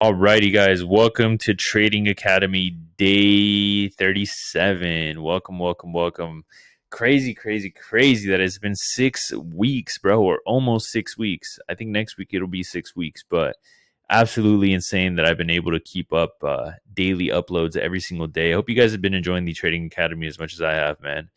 Alrighty, guys, welcome to Trading Academy day 37. Welcome, welcome, welcome. Crazy, crazy, crazy that it's been six weeks, bro, or almost six weeks. I think next week it'll be six weeks, but absolutely insane that I've been able to keep up uh, daily uploads every single day. I hope you guys have been enjoying the Trading Academy as much as I have, man.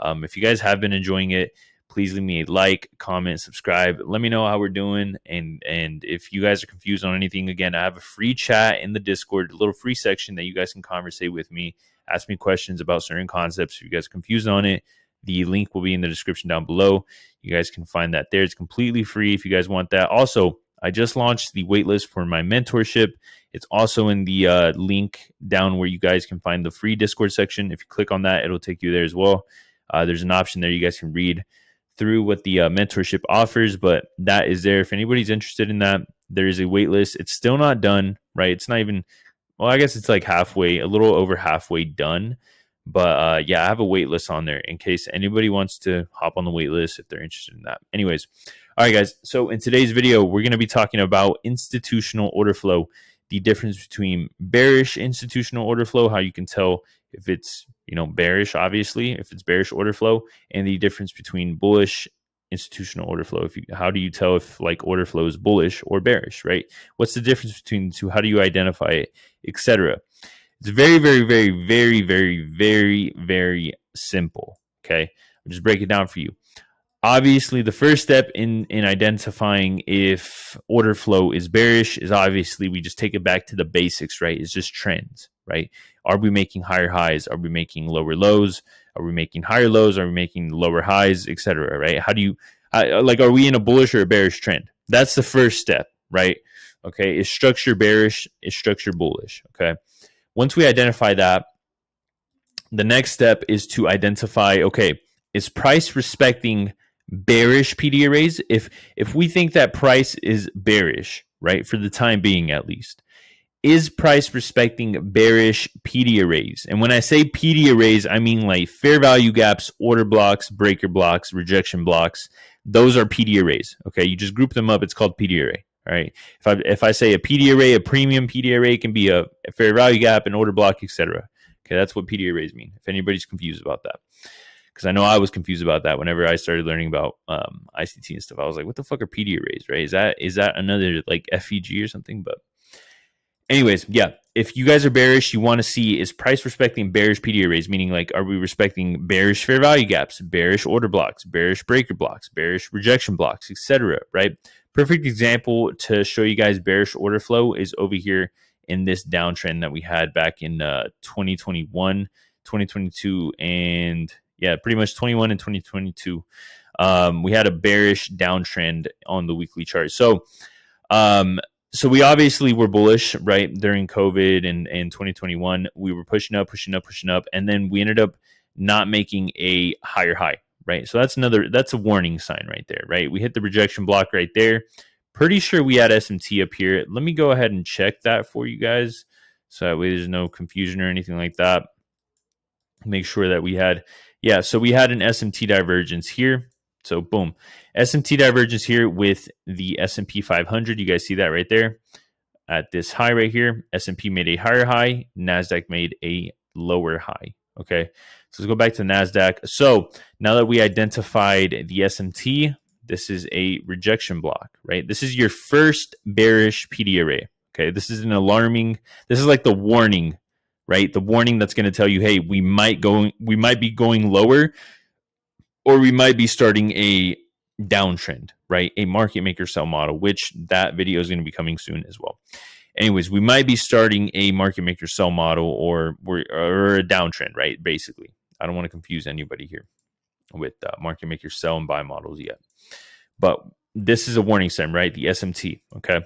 Um, if you guys have been enjoying it, please leave me a like, comment, subscribe. Let me know how we're doing. And and if you guys are confused on anything, again, I have a free chat in the Discord, a little free section that you guys can conversate with me, ask me questions about certain concepts. If you guys are confused on it, the link will be in the description down below. You guys can find that there. It's completely free if you guys want that. Also, I just launched the waitlist for my mentorship. It's also in the uh, link down where you guys can find the free Discord section. If you click on that, it'll take you there as well. Uh, there's an option there you guys can read through what the uh, mentorship offers, but that is there. If anybody's interested in that, there is a wait list. It's still not done, right? It's not even, well, I guess it's like halfway, a little over halfway done. But uh, yeah, I have a wait list on there in case anybody wants to hop on the wait list if they're interested in that. Anyways, all right, guys. So in today's video, we're going to be talking about institutional order flow, the difference between bearish institutional order flow, how you can tell if it's you know bearish obviously if it's bearish order flow and the difference between bullish institutional order flow. If you how do you tell if like order flow is bullish or bearish right? What's the difference between the two? How do you identify it etc it's very very very very very very very simple okay? I'll just break it down for you obviously the first step in in identifying if order flow is bearish is obviously we just take it back to the basics right? It's just trends right? Are we making higher highs? Are we making lower lows? Are we making higher lows? Are we making lower highs etc right? How do you like are we in a bullish or a bearish trend? That's the first step right? Okay is structure bearish? Is structure bullish okay? Once we identify that the next step is to identify okay is price respecting bearish PD arrays, if if we think that price is bearish, right, for the time being at least, is price respecting bearish PD arrays? And when I say PD arrays, I mean like fair value gaps, order blocks, breaker blocks, rejection blocks. Those are PD arrays. Okay, you just group them up. It's called PD array. All right. If I if I say a PD array, a premium PD array can be a, a fair value gap, an order block, etc. Okay, that's what PD arrays mean. If anybody's confused about that because I know I was confused about that whenever I started learning about um, ICT and stuff. I was like, what the fuck are PD arrays, right? Is that is that another like FVG or something? But anyways, yeah. If you guys are bearish, you want to see is price respecting bearish PD arrays, meaning like are we respecting bearish fair value gaps, bearish order blocks, bearish breaker blocks, bearish rejection blocks, etc. Right? Perfect example to show you guys bearish order flow is over here in this downtrend that we had back in uh, 2021, 2022, and yeah, pretty much 21 and 2022. Um, we had a bearish downtrend on the weekly chart. So, um, so we obviously were bullish, right? During COVID and, and 2021, we were pushing up, pushing up, pushing up, and then we ended up not making a higher high, right? So that's another that's a warning sign right there, right? We hit the rejection block right there. Pretty sure we had SMT up here. Let me go ahead and check that for you guys, so that way there's no confusion or anything like that. Make sure that we had yeah, so we had an SMT divergence here. So boom, SMT divergence here with the S&P 500. You guys see that right there at this high right here. S&P made a higher high. Nasdaq made a lower high. Okay, so let's go back to Nasdaq. So now that we identified the SMT, this is a rejection block, right? This is your first bearish PD array. Okay, this is an alarming. This is like the warning right? The warning that's going to tell you, hey, we might go, we might be going lower, or we might be starting a downtrend, right? A market maker sell model, which that video is going to be coming soon as well. Anyways, we might be starting a market maker sell model or or a downtrend, right? Basically, I don't want to confuse anybody here with uh, market maker sell and buy models yet, but this is a warning sign, right? The SMT, okay.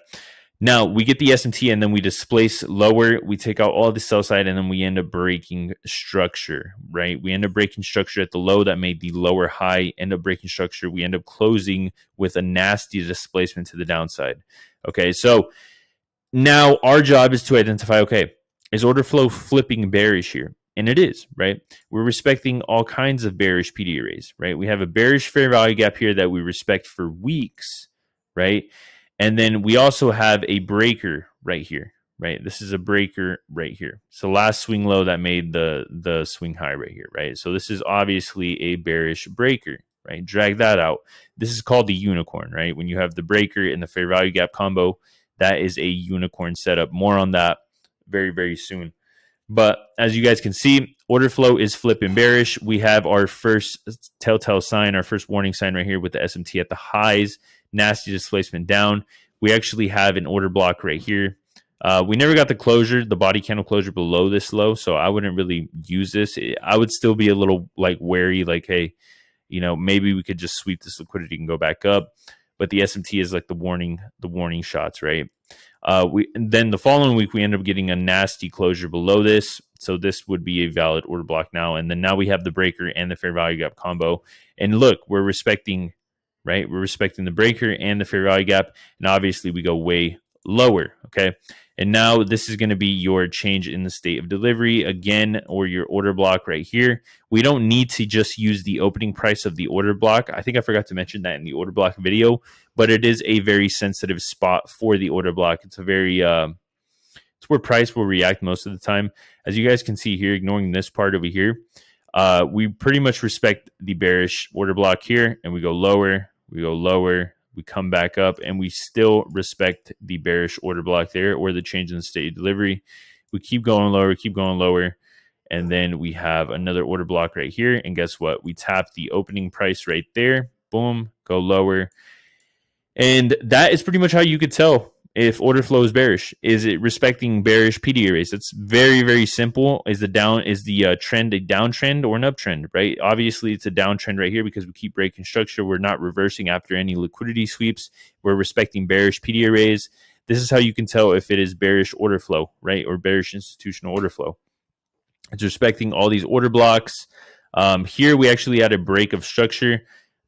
Now we get the SMT and then we displace lower. We take out all the sell side and then we end up breaking structure, right? We end up breaking structure at the low that made the lower high, end up breaking structure. We end up closing with a nasty displacement to the downside. Okay, so now our job is to identify okay, is order flow flipping bearish here? And it is, right? We're respecting all kinds of bearish PD arrays, right? We have a bearish fair value gap here that we respect for weeks, right? And then we also have a breaker right here, right? This is a breaker right here. So last swing low that made the the swing high right here, right? So this is obviously a bearish breaker, right? Drag that out. This is called the unicorn, right? When you have the breaker and the fair value gap combo, that is a unicorn setup. More on that very very soon. But as you guys can see, order flow is flipping bearish. We have our first telltale sign, our first warning sign right here with the SMT at the highs, nasty displacement down. We actually have an order block right here uh, we never got the closure, the body candle closure below this low, so I wouldn't really use this. I would still be a little like wary, like, hey, you know, maybe we could just sweep this liquidity and go back up. But the SMT is like the warning, the warning shots, right? Uh, we then the following week we end up getting a nasty closure below this, so this would be a valid order block now. And then now we have the breaker and the fair value gap combo. And look, we're respecting, right? We're respecting the breaker and the fair value gap, and obviously we go way lower. Okay. And now this is going to be your change in the state of delivery again, or your order block right here. We don't need to just use the opening price of the order block. I think I forgot to mention that in the order block video, but it is a very sensitive spot for the order block. It's a very, uh, it's where price will react most of the time. As you guys can see here, ignoring this part over here, uh, we pretty much respect the bearish order block here and we go lower, we go lower, we come back up and we still respect the bearish order block there or the change in the state of delivery. We keep going lower, we keep going lower. And then we have another order block right here. And guess what? We tap the opening price right there. Boom, go lower. And that is pretty much how you could tell if order flow is bearish? Is it respecting bearish PD arrays? It's very, very simple. Is the down is the uh, trend a downtrend or an uptrend? Right. Obviously, it's a downtrend right here because we keep breaking structure. We're not reversing after any liquidity sweeps. We're respecting bearish PD arrays. This is how you can tell if it is bearish order flow, right, or bearish institutional order flow. It's respecting all these order blocks. Um, here we actually had a break of structure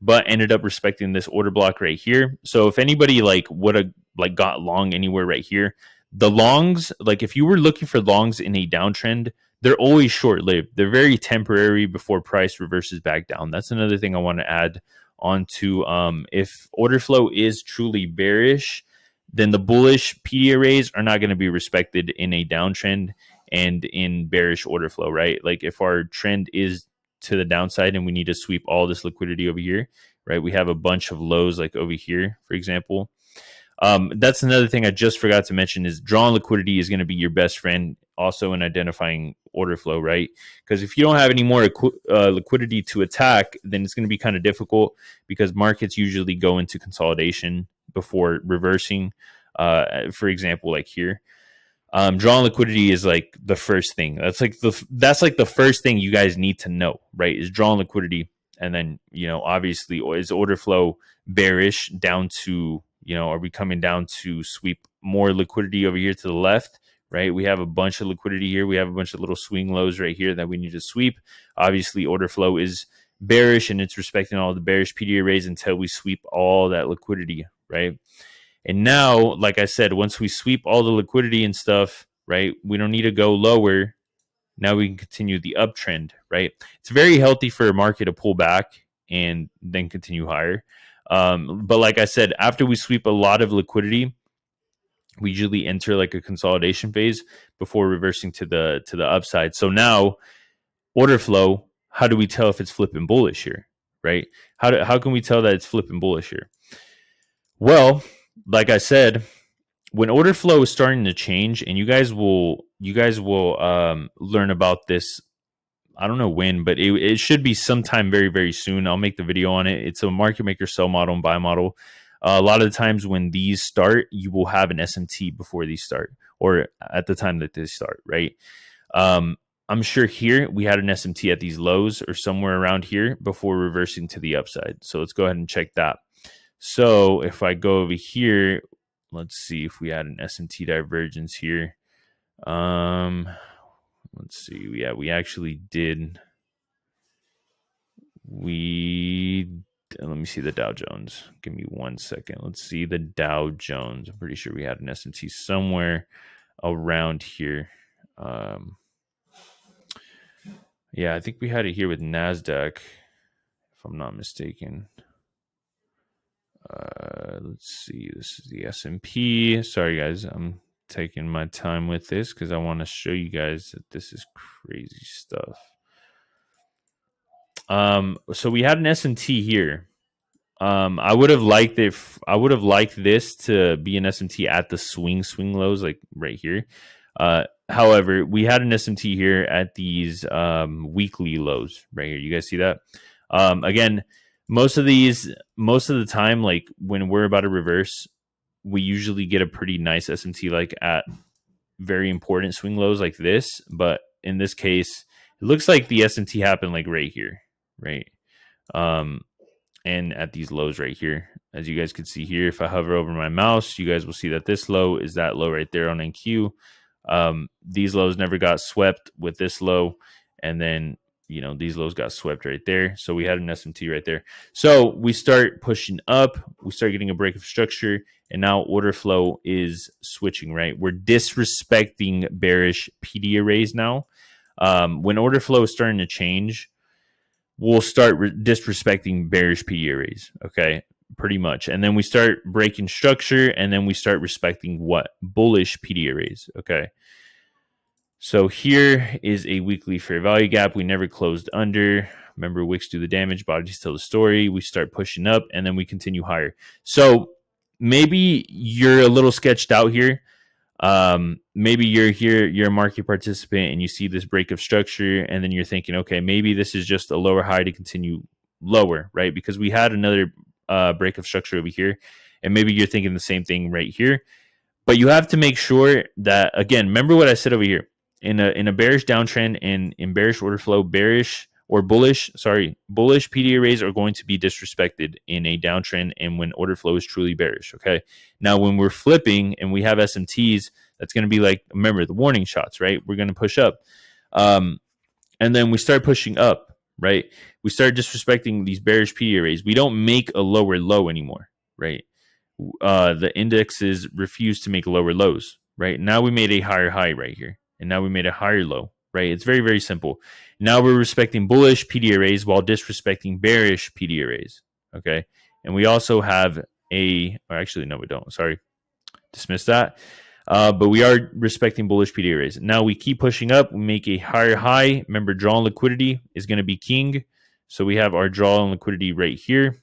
but ended up respecting this order block right here. So if anybody like would have like got long anywhere right here, the longs, like if you were looking for longs in a downtrend, they're always short lived. They're very temporary before price reverses back down. That's another thing I want to add on to um, if order flow is truly bearish, then the bullish PD arrays are not going to be respected in a downtrend and in bearish order flow, right? Like if our trend is to the downside and we need to sweep all this liquidity over here, right? We have a bunch of lows like over here, for example. Um, that's another thing I just forgot to mention is drawn liquidity is going to be your best friend also in identifying order flow, right? Because if you don't have any more uh, liquidity to attack, then it's going to be kind of difficult because markets usually go into consolidation before reversing. Uh, for example, like here, um, drawing liquidity is like the first thing. That's like the that's like the first thing you guys need to know, right? Is drawing liquidity, and then you know obviously is order flow bearish down to you know are we coming down to sweep more liquidity over here to the left? Right, we have a bunch of liquidity here. We have a bunch of little swing lows right here that we need to sweep. Obviously, order flow is bearish and it's respecting all the bearish PD arrays until we sweep all that liquidity, right? And now, like I said, once we sweep all the liquidity and stuff, right, we don't need to go lower. Now we can continue the uptrend, right? It's very healthy for a market to pull back and then continue higher. Um, but like I said, after we sweep a lot of liquidity, we usually enter like a consolidation phase before reversing to the to the upside. So now order flow, how do we tell if it's flipping bullish here, right? How do, how can we tell that it's flipping bullish here? Well, like I said, when order flow is starting to change, and you guys will you guys will um, learn about this. I don't know when, but it, it should be sometime very very soon. I'll make the video on it. It's a market maker sell model and buy model. Uh, a lot of the times when these start, you will have an SMT before these start, or at the time that they start, right? Um, I'm sure here we had an SMT at these lows or somewhere around here before reversing to the upside. So let's go ahead and check that. So if I go over here, let's see if we had an SMT divergence here. Um, let's see. Yeah, we actually did. We let me see the Dow Jones. Give me one second. Let's see the Dow Jones. I'm pretty sure we had an SMT somewhere around here. Um, yeah, I think we had it here with Nasdaq, if I'm not mistaken. Uh, let's see. This is the S&P. Sorry, guys. I'm taking my time with this because I want to show you guys that this is crazy stuff. Um, so we had an SMT here. Um, I would have liked if I would have liked this to be an SMT at the swing swing lows, like right here. Uh, however, we had an SMT here at these um, weekly lows right here. You guys see that? Um, again, most of these, most of the time, like when we're about to reverse, we usually get a pretty nice SMT like at very important swing lows like this. But in this case, it looks like the SMT happened like right here, right? Um, and at these lows right here. As you guys can see here, if I hover over my mouse, you guys will see that this low is that low right there on NQ. Um, these lows never got swept with this low. And then, you know, these lows got swept right there. So we had an SMT right there. So we start pushing up. We start getting a break of structure. And now order flow is switching, right? We're disrespecting bearish PD arrays now. Um, when order flow is starting to change, we'll start re- disrespecting bearish PD arrays. Okay, pretty much, and then we start breaking structure, and then we start respecting what bullish PD arrays. Okay. So here is a weekly fair value gap. We never closed under. Remember, wicks do the damage, bodies tell the story. We start pushing up, and then we continue higher. So maybe you're a little sketched out here um, maybe you're here, you're a market participant, and you see this break of structure, and then you're thinking, okay, maybe this is just a lower high to continue lower, right? Because we had another uh, break of structure over here, and maybe you're thinking the same thing right here. But you have to make sure that again, remember what I said over here in a in a bearish downtrend and in bearish order flow, bearish or bullish, sorry, bullish PD arrays are going to be disrespected in a downtrend and when order flow is truly bearish. Okay. Now, when we're flipping and we have SMTs, that's going to be like, remember the warning shots, right? We're going to push up. Um, and then we start pushing up, right? We start disrespecting these bearish PD arrays. We don't make a lower low anymore, right? Uh, the indexes refuse to make lower lows, right? Now we made a higher high right here. And now we made a higher low right? It's very, very simple. Now we're respecting bullish PD arrays while disrespecting bearish PD arrays. Okay. And we also have a, or actually, no, we don't. Sorry. Dismiss that. Uh, but we are respecting bullish PD arrays. Now we keep pushing up. We make a higher high. Remember, draw and liquidity is going to be king. So we have our draw and liquidity right here.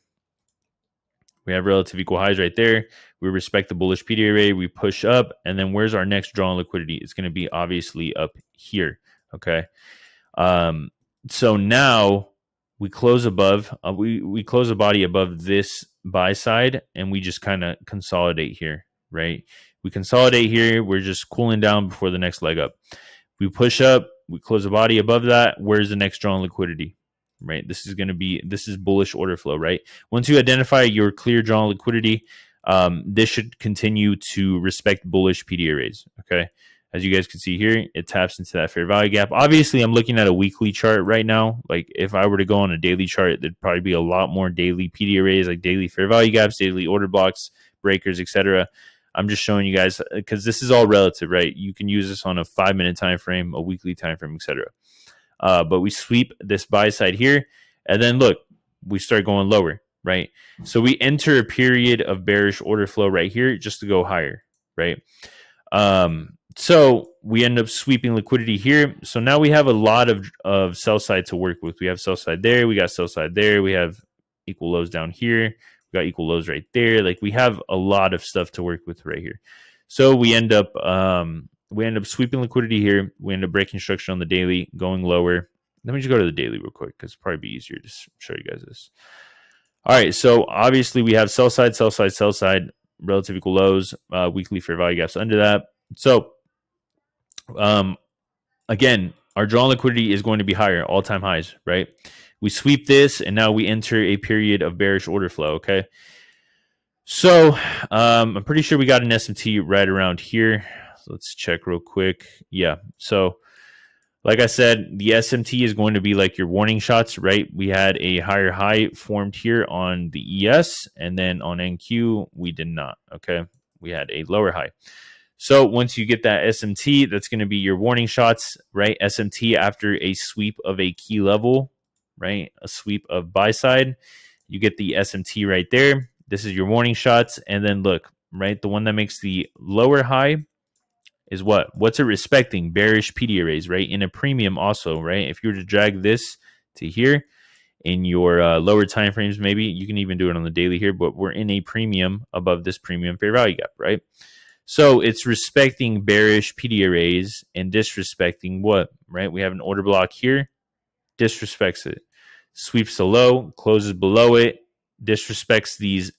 We have relative equal highs right there. We respect the bullish PD array. We push up. And then where's our next draw and liquidity? It's going to be obviously up here. Okay. Um, so now we close above, uh, we, we close a body above this buy side and we just kind of consolidate here, right? We consolidate here. We're just cooling down before the next leg up. We push up, we close a body above that. Where's the next draw on liquidity? Right. This is going to be, this is bullish order flow, right? Once you identify your clear draw liquidity, um, this should continue to respect bullish PD arrays. Okay. As you guys can see here, it taps into that fair value gap. Obviously, I'm looking at a weekly chart right now. Like if I were to go on a daily chart, there'd probably be a lot more daily PD arrays, like daily fair value gaps, daily order blocks, breakers, etc. I'm just showing you guys because this is all relative, right? You can use this on a five minute time frame, a weekly time frame, etc. Uh, but we sweep this buy side here, and then look, we start going lower, right? So we enter a period of bearish order flow right here just to go higher, right? Um, so we end up sweeping liquidity here. So now we have a lot of, of sell side to work with. We have sell side there, we got sell side there, we have equal lows down here, we got equal lows right there. Like we have a lot of stuff to work with right here. So we end up um, we end up sweeping liquidity here. We end up breaking structure on the daily, going lower. Let me just go to the daily real quick because probably be easier to show you guys this. All right, so obviously we have sell side, sell side, sell side, relative equal lows, uh, weekly fair value gaps under that. So um, again, our drawn liquidity is going to be higher, all time highs, right? We sweep this, and now we enter a period of bearish order flow. Okay. So um, I'm pretty sure we got an SMT right around here. Let's check real quick. Yeah. So, like I said, the SMT is going to be like your warning shots, right? We had a higher high formed here on the ES, and then on NQ, we did not. Okay. We had a lower high. So once you get that SMT, that's going to be your warning shots, right? SMT after a sweep of a key level, right? A sweep of buy side. You get the SMT right there. This is your warning shots. And then look, right? The one that makes the lower high is what? What's it respecting? Bearish PD arrays, right? In a premium also, right? If you were to drag this to here in your uh, lower time frames, maybe you can even do it on the daily here, but we're in a premium above this premium fair value gap, right? So it's respecting bearish PD arrays and disrespecting what, right? We have an order block here, disrespects it, sweeps the low, closes below it, disrespects these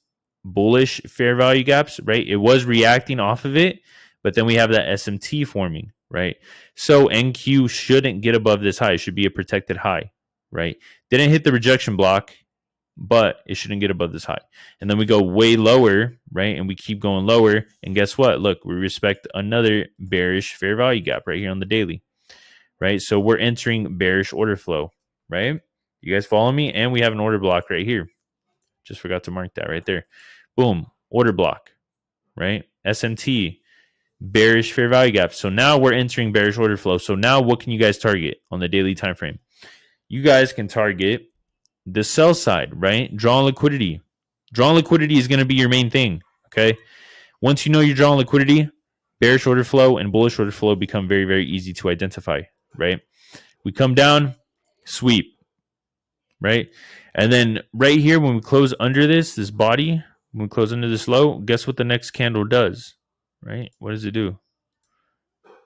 bullish fair value gaps, right? It was reacting off of it, but then we have that SMT forming, right? So NQ shouldn't get above this high. It should be a protected high, right? Didn't hit the rejection block, but it shouldn't get above this high. And then we go way lower, right? And we keep going lower. And guess what? Look, we respect another bearish fair value gap right here on the daily, right? So we're entering bearish order flow, right? You guys follow me? And we have an order block right here. Just forgot to mark that right there. Boom, order block, right? SMT, bearish fair value gap. So now we're entering bearish order flow. So now what can you guys target on the daily time frame? You guys can target the sell side, right? Drawing liquidity. Drawing liquidity is going to be your main thing. Okay. Once you know you're drawing liquidity, bearish order flow and bullish order flow become very, very easy to identify, right? We come down, sweep, right? And then right here, when we close under this, this body, when we close under this low, guess what the next candle does, right? What does it do?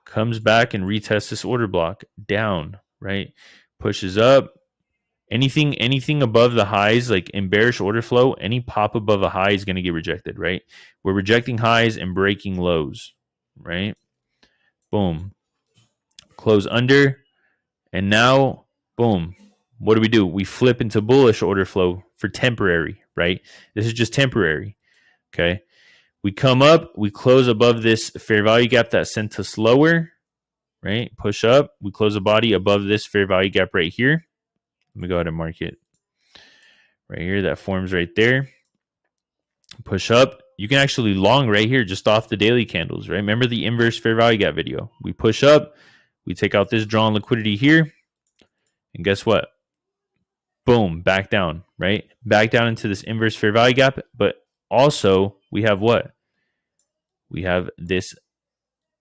Comes back and retests this order block down, right? Pushes up, anything anything above the highs like in bearish order flow any pop above a high is going to get rejected right? We're rejecting highs and breaking lows right? Boom. Close under. And now boom. What do we do? We flip into bullish order flow for temporary right? This is just temporary okay we come up we close above this fair value gap that sent us lower right push up we close a body above this fair value gap right here let me go ahead and mark it right here. That forms right there. Push up. You can actually long right here just off the daily candles, right? Remember the inverse fair value gap video. We push up. We take out this drawn liquidity here. And guess what? Boom, back down, right? Back down into this inverse fair value gap. But also, we have what? We have this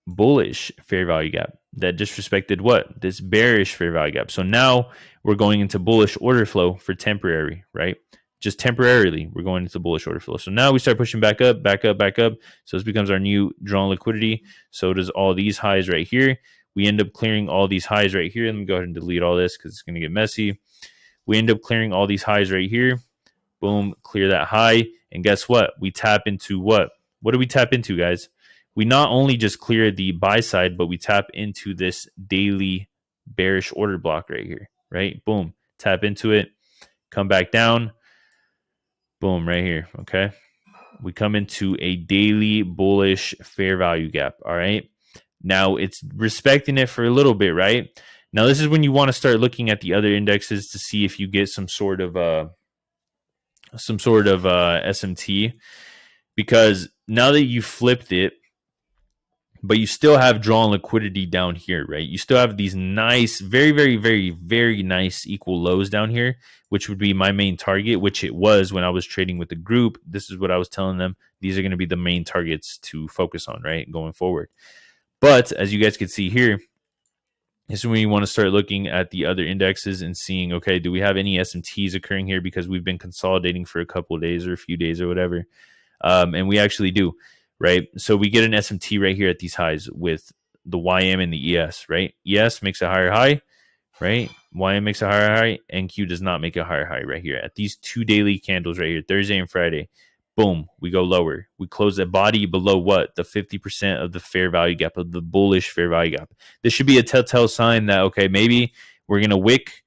bullish fair value gap that disrespected what? This bearish fair value gap. So now we're going into bullish order flow for temporary, right? Just temporarily, we're going into bullish order flow. So now we start pushing back up, back up, back up. So this becomes our new drawn liquidity. So does all these highs right here. We end up clearing all these highs right here. Let me go ahead and delete all this because it's going to get messy. We end up clearing all these highs right here. Boom, clear that high. And guess what? We tap into what? What do we tap into, guys? We not only just clear the buy side, but we tap into this daily bearish order block right here right? Boom, tap into it, come back down, boom, right here. Okay. We come into a daily bullish fair value gap. All right. Now it's respecting it for a little bit, right? Now, this is when you want to start looking at the other indexes to see if you get some sort of uh some sort of uh SMT because now that you flipped it but you still have drawn liquidity down here, right? You still have these nice, very, very, very, very nice equal lows down here, which would be my main target, which it was when I was trading with the group. This is what I was telling them. These are going to be the main targets to focus on, right? Going forward. But as you guys can see here, this is when you want to start looking at the other indexes and seeing, okay, do we have any SMTs occurring here because we've been consolidating for a couple days or a few days or whatever. Um, and we actually do right? So we get an SMT right here at these highs with the YM and the ES, right? ES makes a higher high, right? YM makes a higher high, NQ does not make a higher high right here at these two daily candles right here, Thursday and Friday. Boom, we go lower. We close that body below what? The 50% of the fair value gap, of the bullish fair value gap. This should be a telltale sign that, okay, maybe we're going to wick,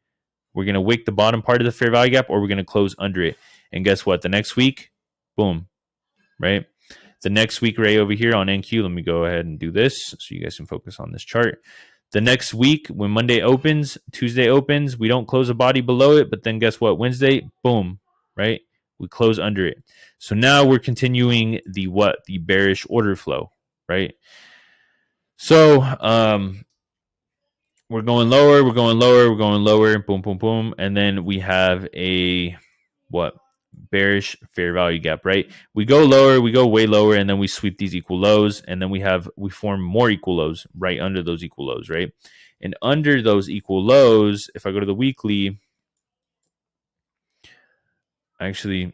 we're going to wick the bottom part of the fair value gap or we're going to close under it. And guess what? The next week, boom, right? The next week ray over here on NQ, let me go ahead and do this so you guys can focus on this chart. The next week, when Monday opens, Tuesday opens, we don't close a body below it, but then guess what? Wednesday, boom, right? We close under it. So now we're continuing the what? The bearish order flow, right? So um we're going lower, we're going lower, we're going lower, boom, boom, boom. And then we have a what? Bearish fair value gap, right? We go lower, we go way lower, and then we sweep these equal lows, and then we have we form more equal lows right under those equal lows, right? And under those equal lows, if I go to the weekly, actually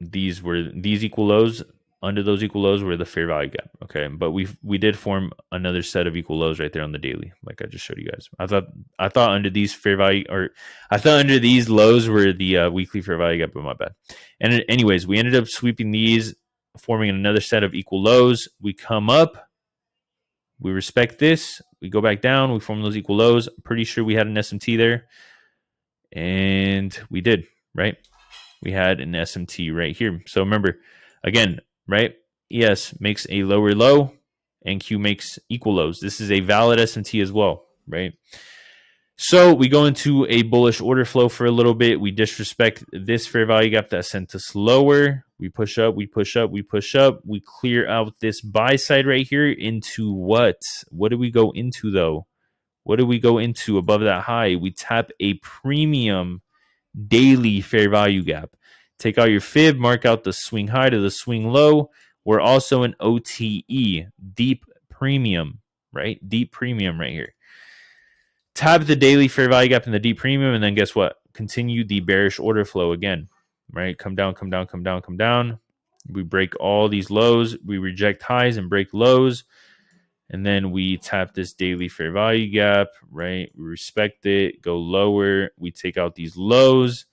these were these equal lows under those equal lows were the fair value gap. Okay, but we we did form another set of equal lows right there on the daily, like I just showed you guys. I thought I thought under these fair value or I thought under these lows were the uh, weekly fair value gap, but my bad. And anyways, we ended up sweeping these, forming another set of equal lows. We come up, we respect this, we go back down, we form those equal lows. I'm pretty sure we had an SMT there, and we did right. We had an SMT right here. So remember, again, right? ES makes a lower low NQ makes equal lows. This is a valid SMT as well, right? So we go into a bullish order flow for a little bit. We disrespect this fair value gap that sent us lower. We push up, we push up, we push up. We clear out this buy side right here into what? What do we go into though? What do we go into above that high? We tap a premium daily fair value gap. Take out your fib, mark out the swing high to the swing low. We're also an OTE, deep premium, right? Deep premium right here. Tap the daily fair value gap in the deep premium, and then guess what? Continue the bearish order flow again, right? Come down, come down, come down, come down. We break all these lows. We reject highs and break lows. And then we tap this daily fair value gap, right? We respect it, go lower. We take out these lows.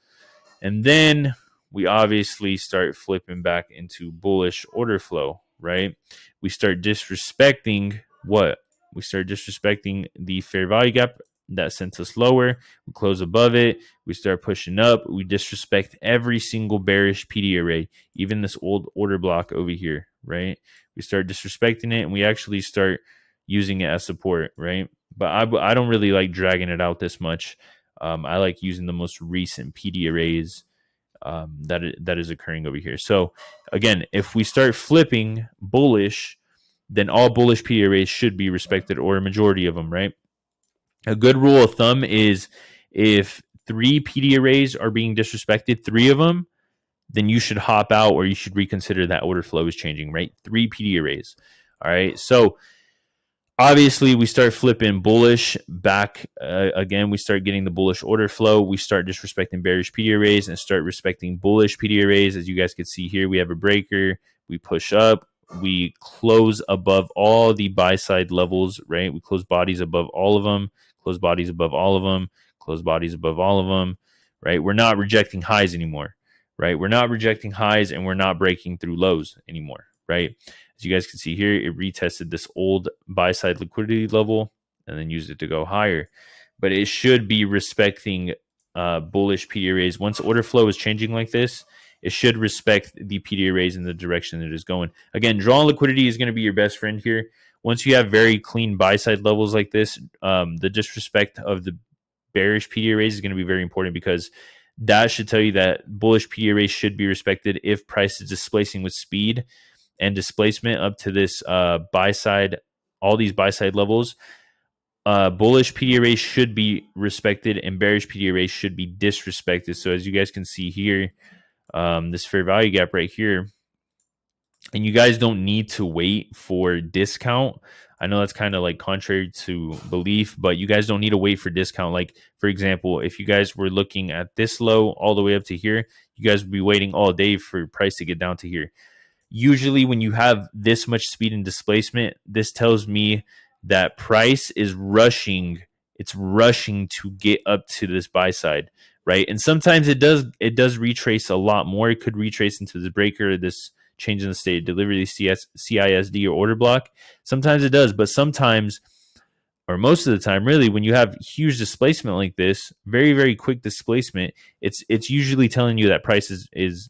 And then we obviously start flipping back into bullish order flow, right? We start disrespecting what? We start disrespecting the fair value gap that sent us lower. We close above it. We start pushing up. We disrespect every single bearish PD array, even this old order block over here, right? We start disrespecting it and we actually start using it as support, right? But I, I don't really like dragging it out this much. Um, I like using the most recent PD arrays um, that that is occurring over here. So again, if we start flipping bullish, then all bullish P arrays should be respected, or a majority of them, right? A good rule of thumb is if three PD arrays are being disrespected, three of them, then you should hop out or you should reconsider that order flow is changing, right? Three PD arrays. All right. So obviously we start flipping bullish back uh, again we start getting the bullish order flow. We start disrespecting bearish pd arrays and start respecting bullish pd arrays as you guys can see here we have a breaker. We push up. We close above all the buy side levels right? We close bodies above all of them close bodies above all of them close bodies above all of them right? We're not rejecting highs anymore right? We're not rejecting highs and we're not breaking through lows anymore right as you guys can see here, it retested this old buy side liquidity level and then used it to go higher. But it should be respecting uh, bullish PD arrays. Once order flow is changing like this, it should respect the PD arrays in the direction that it is going. Again, drawn liquidity is going to be your best friend here. Once you have very clean buy side levels like this, um, the disrespect of the bearish PD arrays is going to be very important because that should tell you that bullish PD arrays should be respected if price is displacing with speed and displacement up to this uh, buy side, all these buy side levels. Uh, bullish PD arrays should be respected and bearish PD arrays should be disrespected. So as you guys can see here, um, this fair value gap right here, and you guys don't need to wait for discount. I know that's kind of like contrary to belief, but you guys don't need to wait for discount. Like, for example, if you guys were looking at this low all the way up to here, you guys would be waiting all day for price to get down to here usually when you have this much speed and displacement, this tells me that price is rushing. It's rushing to get up to this buy side, right? And sometimes it does it does retrace a lot more. It could retrace into the breaker, this change in the state of delivery, CS, CISD or order block. Sometimes it does, but sometimes or most of the time really when you have huge displacement like this very very quick displacement it's it's usually telling you that price is is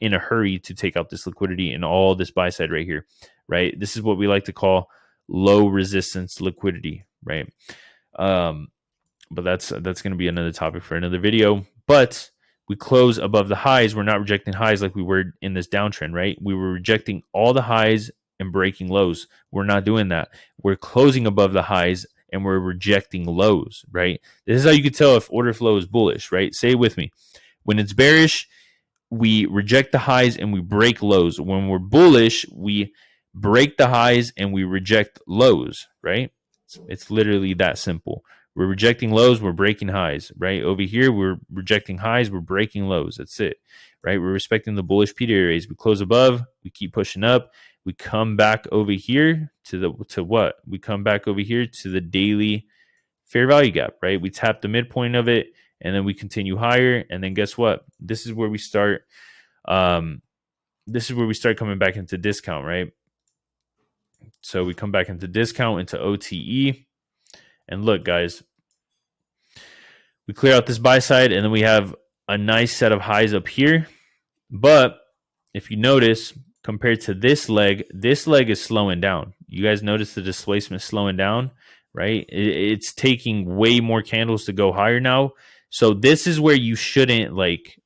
in a hurry to take out this liquidity and all this buy side right here, right? This is what we like to call low resistance liquidity, right? Um, but that's that's going to be another topic for another video. But we close above the highs. We're not rejecting highs like we were in this downtrend, right? We were rejecting all the highs and breaking lows. We're not doing that. We're closing above the highs and we're rejecting lows, right? This is how you can tell if order flow is bullish, right? Say it with me. When it's bearish, we reject the highs and we break lows. When we're bullish, we break the highs and we reject lows, right? It's, literally that simple. We're rejecting lows, we're breaking highs, right? Over here, we're rejecting highs, we're breaking lows. That's it, right? We're respecting the bullish P areas. We close above, we keep pushing up. We come back over here to the to what? We come back over here to the daily fair value gap, right? We tap the midpoint of it and then we continue higher. And then guess what? This is where we start. Um, this is where we start coming back into discount, right? So we come back into discount into OTE. And look, guys, we clear out this buy side and then we have a nice set of highs up here. But if you notice, compared to this leg, this leg is slowing down. You guys notice the displacement slowing down, right? It's taking way more candles to go higher now. So this is where you shouldn't like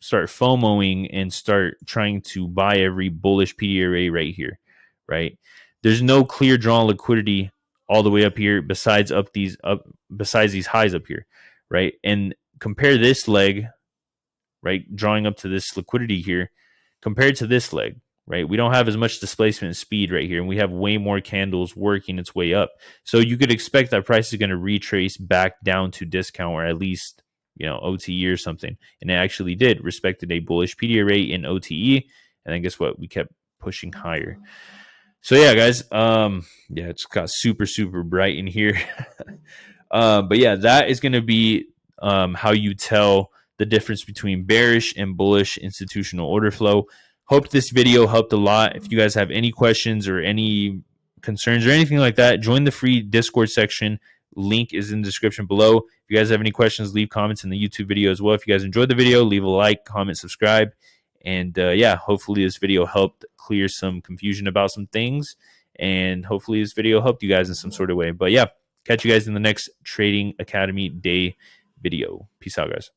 start FOMOing and start trying to buy every bullish PD array right here, right? There's no clear drawn liquidity all the way up here besides up these up besides these highs up here, right? And compare this leg, right, drawing up to this liquidity here compared to this leg, right? We don't have as much displacement speed right here, and we have way more candles working its way up. So you could expect that price is going to retrace back down to discount or at least you know OTE or something, and it actually did. Respected a bullish PD array in OTE, and then guess what? We kept pushing higher. So yeah, guys, um, yeah, it's got super super bright in here. uh, but yeah, that is to be um, how you tell the difference between bearish and bullish institutional order flow. Hope this video helped a lot. If you guys have any questions or any concerns or anything like that, join the free Discord section. Link is in the description below. If you guys have any questions, leave comments in the YouTube video as well. If you guys enjoyed the video, leave a like, comment, subscribe. And uh, yeah, hopefully this video helped clear some confusion about some things. And hopefully this video helped you guys in some sort of way. But yeah, catch you guys in the next Trading Academy Day video. Peace out, guys.